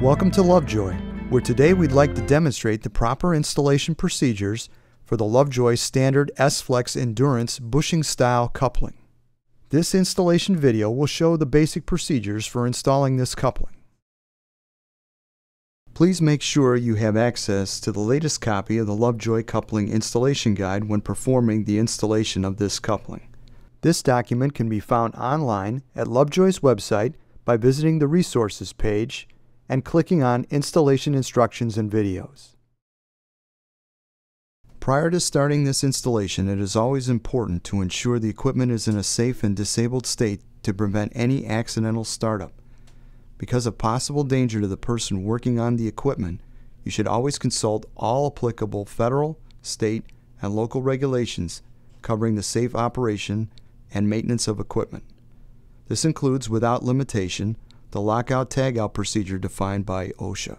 Welcome to Lovejoy, where today we'd like to demonstrate the proper installation procedures for the Lovejoy standard S-Flex Endurance bushing style coupling. This installation video will show the basic procedures for installing this coupling. Please make sure you have access to the latest copy of the Lovejoy Coupling Installation Guide when performing the installation of this coupling. This document can be found online at Lovejoy's website by visiting the Resources page and clicking on Installation Instructions and Videos. Prior to starting this installation, it is always important to ensure the equipment is in a safe and disabled state to prevent any accidental startup. Because of possible danger to the person working on the equipment, you should always consult all applicable federal, state, and local regulations covering the safe operation and maintenance of equipment. This includes, without limitation, the lockout tagout procedure defined by OSHA.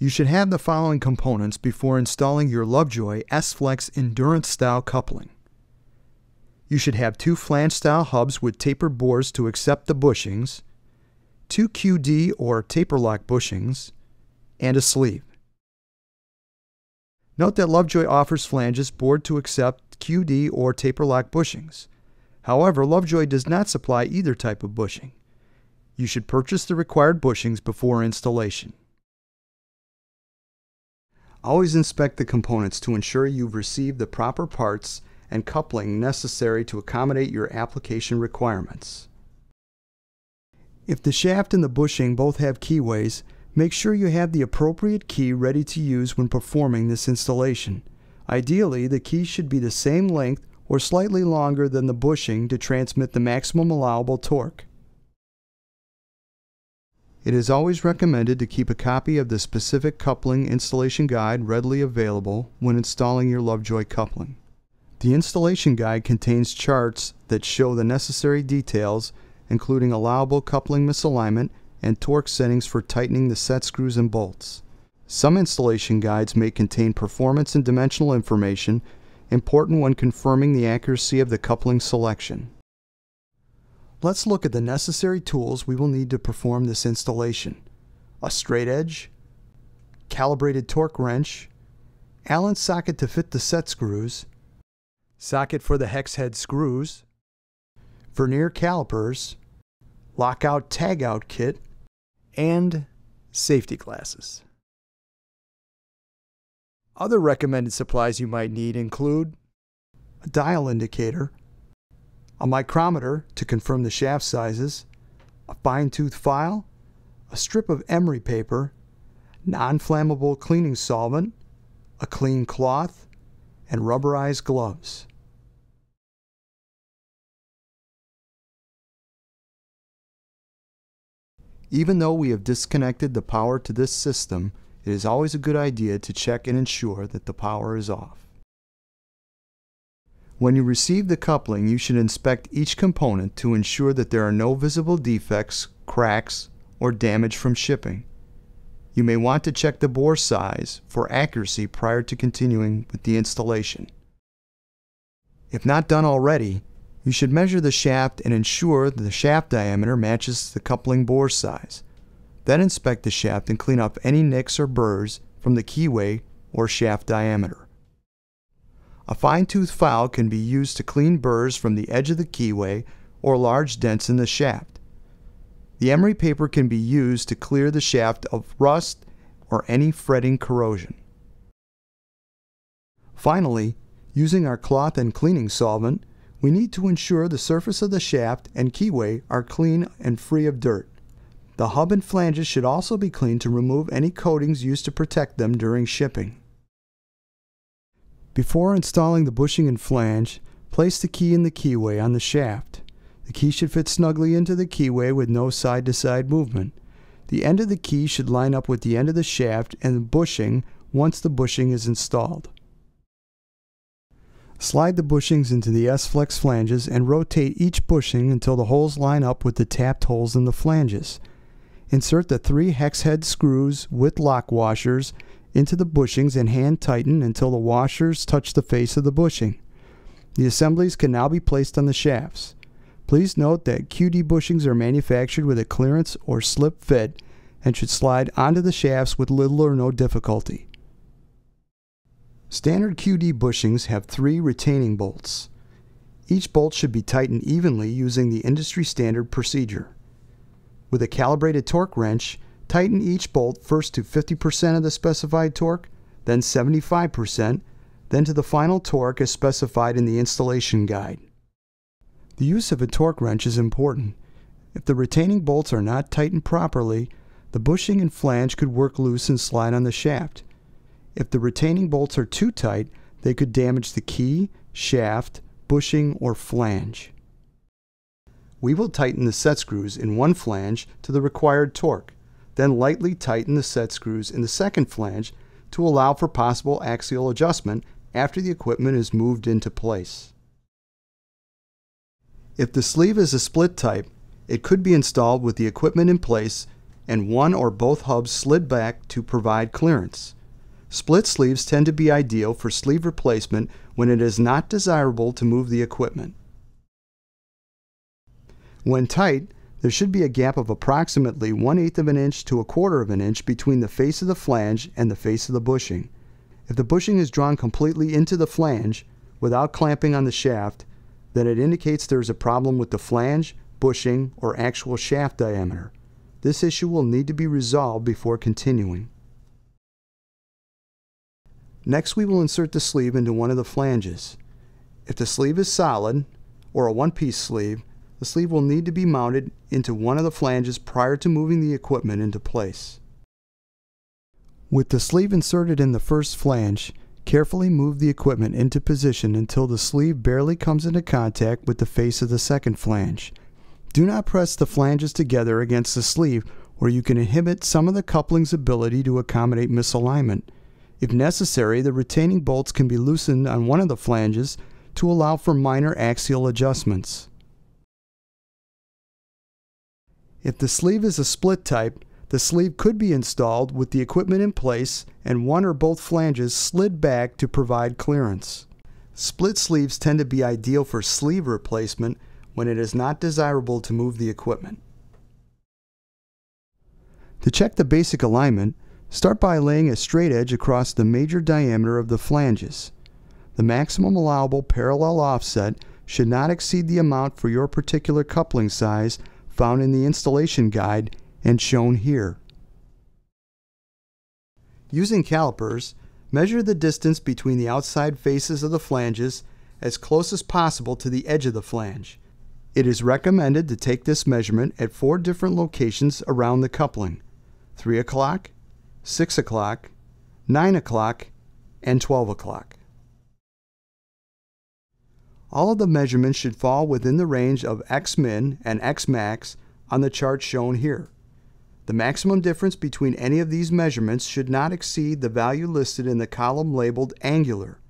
You should have the following components before installing your Lovejoy S-Flex Endurance style coupling. You should have two flange style hubs with tapered bores to accept the bushings, two QD or taper lock bushings, and a sleeve. Note that Lovejoy offers flanges bored to accept QD or taper lock bushings. However, Lovejoy does not supply either type of bushing. You should purchase the required bushings before installation. Always inspect the components to ensure you've received the proper parts and coupling necessary to accommodate your application requirements. If the shaft and the bushing both have keyways, make sure you have the appropriate key ready to use when performing this installation. Ideally, the key should be the same length or slightly longer than the bushing to transmit the maximum allowable torque. It is always recommended to keep a copy of the specific coupling installation guide readily available when installing your Lovejoy coupling. The installation guide contains charts that show the necessary details including allowable coupling misalignment and torque settings for tightening the set screws and bolts. Some installation guides may contain performance and dimensional information important when confirming the accuracy of the coupling selection. Let's look at the necessary tools we will need to perform this installation. A straight edge, calibrated torque wrench, Allen socket to fit the set screws, socket for the hex head screws, vernier calipers, lockout tagout kit, and safety glasses. Other recommended supplies you might need include a dial indicator, a micrometer to confirm the shaft sizes, a fine tooth file, a strip of emery paper, non flammable cleaning solvent, a clean cloth, and rubberized gloves. Even though we have disconnected the power to this system, it is always a good idea to check and ensure that the power is off. When you receive the coupling, you should inspect each component to ensure that there are no visible defects, cracks, or damage from shipping. You may want to check the bore size for accuracy prior to continuing with the installation. If not done already, you should measure the shaft and ensure that the shaft diameter matches the coupling bore size. Then inspect the shaft and clean up any nicks or burrs from the keyway or shaft diameter. A fine-tooth file can be used to clean burrs from the edge of the keyway or large dents in the shaft. The emery paper can be used to clear the shaft of rust or any fretting corrosion. Finally, using our cloth and cleaning solvent, we need to ensure the surface of the shaft and keyway are clean and free of dirt. The hub and flanges should also be cleaned to remove any coatings used to protect them during shipping. Before installing the bushing and flange, place the key in the keyway on the shaft. The key should fit snugly into the keyway with no side-to-side -side movement. The end of the key should line up with the end of the shaft and the bushing once the bushing is installed. Slide the bushings into the S-Flex flanges and rotate each bushing until the holes line up with the tapped holes in the flanges. Insert the three hex head screws with lock washers into the bushings and hand tighten until the washers touch the face of the bushing. The assemblies can now be placed on the shafts. Please note that QD bushings are manufactured with a clearance or slip fit and should slide onto the shafts with little or no difficulty. Standard QD bushings have three retaining bolts. Each bolt should be tightened evenly using the industry standard procedure. With a calibrated torque wrench, tighten each bolt first to 50% of the specified torque, then 75%, then to the final torque as specified in the installation guide. The use of a torque wrench is important. If the retaining bolts are not tightened properly, the bushing and flange could work loose and slide on the shaft. If the retaining bolts are too tight, they could damage the key, shaft, bushing, or flange. We will tighten the set screws in one flange to the required torque, then lightly tighten the set screws in the second flange to allow for possible axial adjustment after the equipment is moved into place. If the sleeve is a split type, it could be installed with the equipment in place and one or both hubs slid back to provide clearance. Split sleeves tend to be ideal for sleeve replacement when it is not desirable to move the equipment. When tight, there should be a gap of approximately 1 8 of an inch to a quarter of an inch between the face of the flange and the face of the bushing. If the bushing is drawn completely into the flange without clamping on the shaft, then it indicates there is a problem with the flange, bushing, or actual shaft diameter. This issue will need to be resolved before continuing. Next we will insert the sleeve into one of the flanges. If the sleeve is solid, or a one-piece sleeve, the sleeve will need to be mounted into one of the flanges prior to moving the equipment into place. With the sleeve inserted in the first flange, carefully move the equipment into position until the sleeve barely comes into contact with the face of the second flange. Do not press the flanges together against the sleeve or you can inhibit some of the coupling's ability to accommodate misalignment. If necessary, the retaining bolts can be loosened on one of the flanges to allow for minor axial adjustments. If the sleeve is a split type, the sleeve could be installed with the equipment in place and one or both flanges slid back to provide clearance. Split sleeves tend to be ideal for sleeve replacement when it is not desirable to move the equipment. To check the basic alignment, Start by laying a straight edge across the major diameter of the flanges. The maximum allowable parallel offset should not exceed the amount for your particular coupling size found in the installation guide and shown here. Using calipers, measure the distance between the outside faces of the flanges as close as possible to the edge of the flange. It is recommended to take this measurement at four different locations around the coupling 3 o'clock, 6 o'clock, 9 o'clock, and 12 o'clock. All of the measurements should fall within the range of X min and X max on the chart shown here. The maximum difference between any of these measurements should not exceed the value listed in the column labeled angular.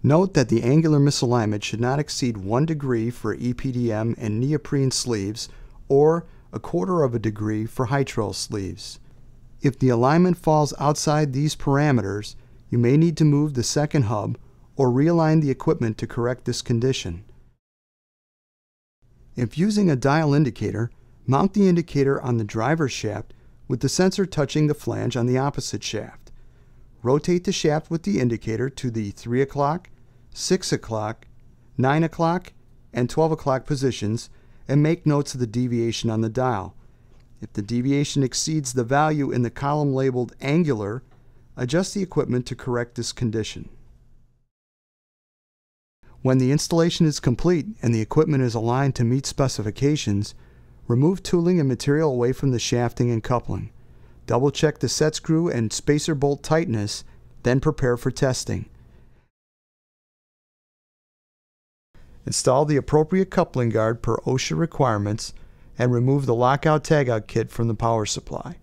Note that the angular misalignment should not exceed 1 degree for EPDM and neoprene sleeves or a quarter of a degree for Hytrel sleeves. If the alignment falls outside these parameters, you may need to move the second hub or realign the equipment to correct this condition. If using a dial indicator, mount the indicator on the driver's shaft with the sensor touching the flange on the opposite shaft. Rotate the shaft with the indicator to the 3 o'clock, 6 o'clock, 9 o'clock, and 12 o'clock positions and make notes of the deviation on the dial. If the deviation exceeds the value in the column labeled angular, adjust the equipment to correct this condition. When the installation is complete and the equipment is aligned to meet specifications, remove tooling and material away from the shafting and coupling. Double check the set screw and spacer bolt tightness, then prepare for testing. Install the appropriate coupling guard per OSHA requirements and remove the lockout tagout kit from the power supply.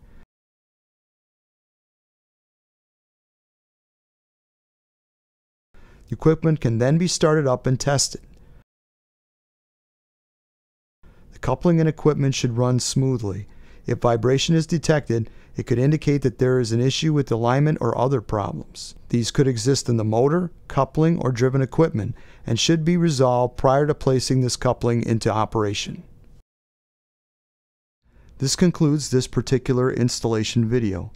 The equipment can then be started up and tested. The coupling and equipment should run smoothly. If vibration is detected, it could indicate that there is an issue with alignment or other problems. These could exist in the motor, coupling, or driven equipment and should be resolved prior to placing this coupling into operation. This concludes this particular installation video.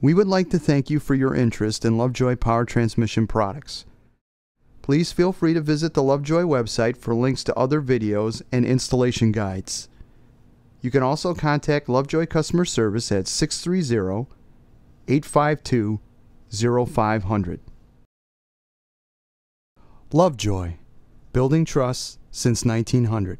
We would like to thank you for your interest in Lovejoy Power Transmission products. Please feel free to visit the Lovejoy website for links to other videos and installation guides. You can also contact Lovejoy customer service at 630 852 0500. Lovejoy, building trust since 1900.